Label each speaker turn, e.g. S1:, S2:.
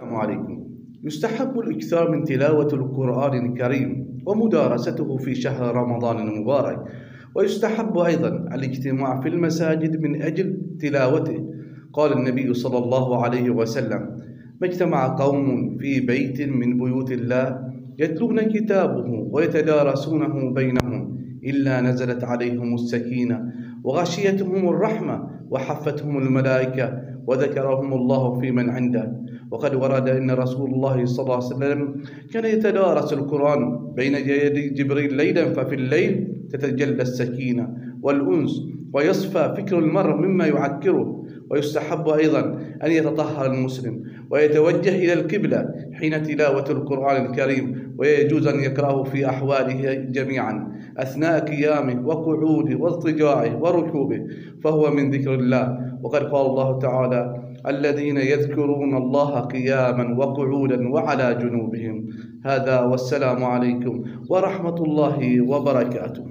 S1: السلام عليكم. يستحب الإكثار من تلاوة القرآن الكريم ومدارسته في شهر رمضان المبارك ويستحب أيضا الاجتماع في المساجد من أجل تلاوته. قال النبي صلى الله عليه وسلم ما اجتمع قوم في بيت من بيوت الله يتلون كتابه ويتدارسونه بينهم إلا نزلت عليهم السكينة وغشيتهم الرحمة وحفتهم الملائكة وذكرهم الله في من عنده. وقد ورد أن رسول الله صلى الله عليه وسلم كان يتدارس القرآن بين يدي جبريل ليلا ففي الليل تتجلى السكينة. والأنس ويصفى فكر المرء مما يعكره ويستحب أيضا أن يتطهر المسلم ويتوجه إلى القبلة حين تلاوة القرآن الكريم ويجوز أن يقرأه في أحواله جميعا أثناء قيامه وقعوده واضطجاعه وركوبه فهو من ذكر الله. وقد قال الله تعالى الذين يذكرون الله قياما وقعودا وعلى جنوبهم. هذا والسلام عليكم ورحمة الله وبركاته.